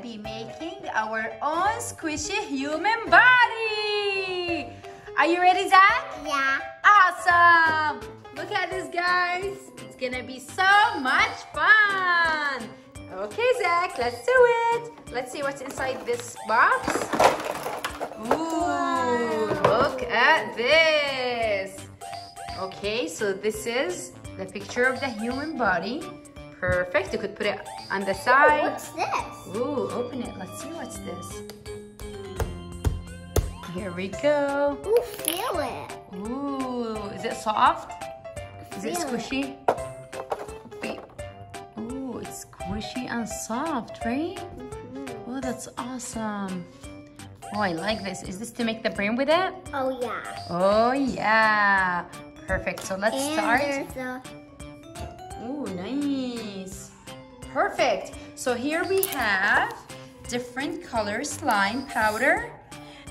be making our own squishy human body. Are you ready, Zack? Yeah. Awesome! Look at this, guys. It's gonna be so much fun. Okay, Zack, let's do it. Let's see what's inside this box. Ooh, look at this. Okay, so this is the picture of the human body. Perfect. You could put it on the side. What's this? Ooh, open it. Let's see what's this. Here we go. Ooh, feel it. Ooh, is it soft? Is it Feel it. squishy? Wait. Ooh, it's squishy and soft, right? Oh, that's awesome. Oh, I like this. Is this to make the brain with it? Oh yeah. Oh, yeah. Perfect. So let's and start. a Ooh, nice. Perfect. So here we have different color slime powder.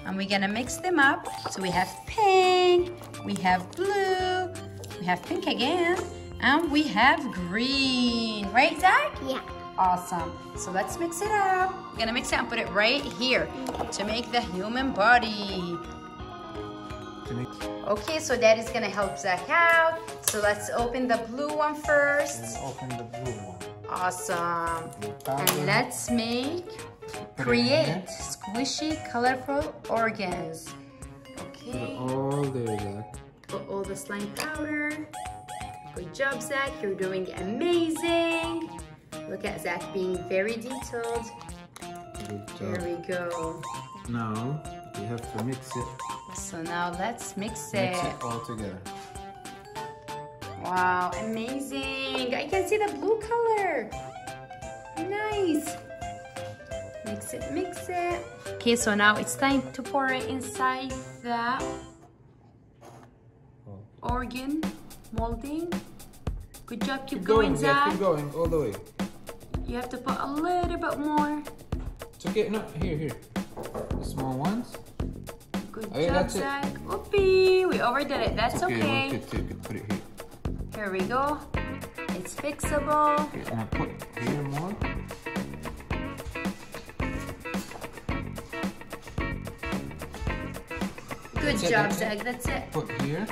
And we're gonna mix them up. So we have pink, we have blue, we have pink again, and we have green. Right, Zack? yeah. Awesome. So let's mix it up. We're gonna mix it and put it right here to make the human body. Okay, so that is gonna help Zack out. So let's open the blue one first. Open the blue one. Awesome. And let's make, Put it in create squishy, colorful organs. Put Okay, all there, Zack. put all the slime powder. Good job, Zack. You're doing amazing. Look at Zack being very detailed. Good There job. we go. Now we have to mix it. So now let's mix Mix it. it all together. Wow, amazing. I can see the blue color. Nice. Mix it, mix it. Okay, so now it's time to pour it inside the Oh. organ molding. Good job, keep, Keep going, going, Zack. Zack. Keep going all the way. You have to put a little bit more. It's okay. No, here, here. The small ones. Good Okay, job, that's it. Whoopee, we overdid it. That's okay. okay. We'll. Put it here. Here we go. It's fixable. Okay, now put here more. Good That's job, it. Zack. That's it. Put here.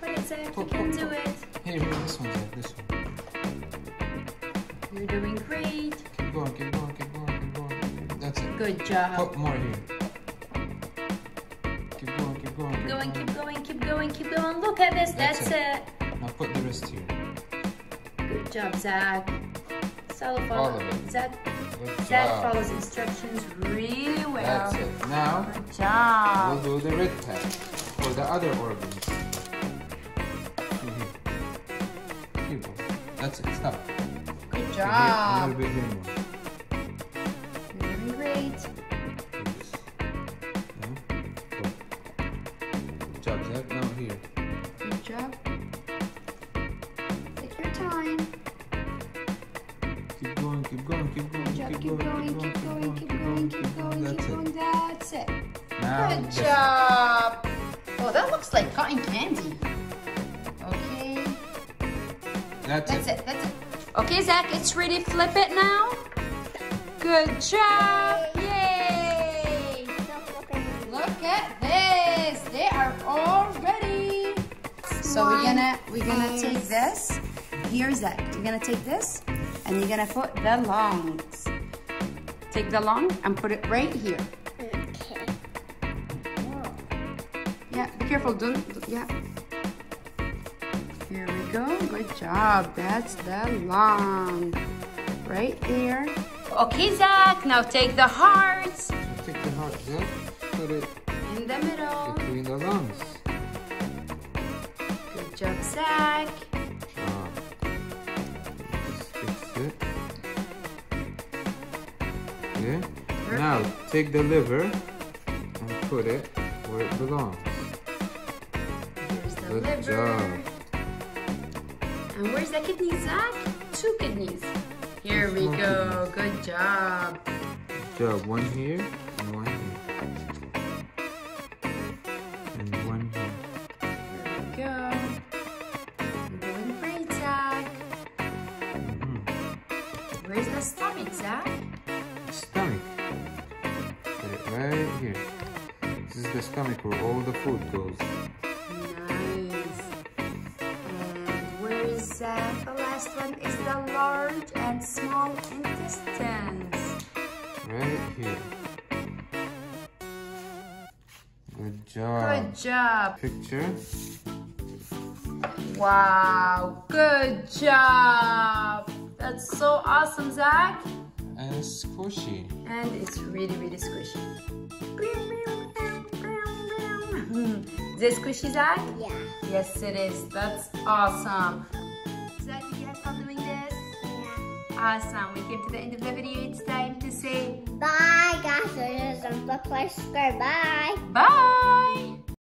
Put it, Zack. You can put, do it. Here. This one, Zack. This one. You're doing great. Keep going. Keep going. Keep going. Keep going. That's it. Good job. Put more here. Keep going. Keep going. Keep Going, going. keep going, keep going, keep going. Look at this. That's, That's it. Now put the rest here. Good job, Zack. So All follow. of it. Zack, Good Zack job. follows instructions really well. That's it. Now Good job. we'll do the red pack for the other organs. That's it. Stop. Good job. Job, Zack. Now here. Good job. Take your time. Keep going, keep going, keep going, job. Keep going, keep going, keep going, keep going, That's keep it. going. That's it. Now Good job. Oh, that looks like cotton candy. Okay. That's, That's it. it, that's it. Okay, Zack, it's ready. Flip it now. Good job. So we're gonna we're gonna take this. Here's Zack. You're gonna take this and you're gonna put the lungs. Take the lung and put it right here. Okay. Yeah, be careful. Don't. Yeah. Here we go. Good job. That's the lung. Right there. Okay, Zack. Now take the hearts take the heart, Zack. Put it in the middle. between the lungs. Good job, Zack. Fix it. Okay. Now take the liver and put it where it belongs. Here's the Good liver. job. And where's the kidney, Zack? Two kidneys. Here we go. Good job. Good job. One here and one here. Where's the stomach, Zack? stomach. Right here. This is the stomach where all the food goes. Nice. And where is uh, the last one? Is the large and small intestines. Right here. Good job. Good job. Picture. Wow. Good job. That's so awesome, Zack. And it's squishy. And it's really, really squishy. Is it squishy, Zack? Yeah. Yes, it is. That's awesome. Zack, did you have fun doing this? Yeah. Awesome. We came to the end of the video. It's time to say Bye, guys. Don't forget to subscribe. Bye. bye.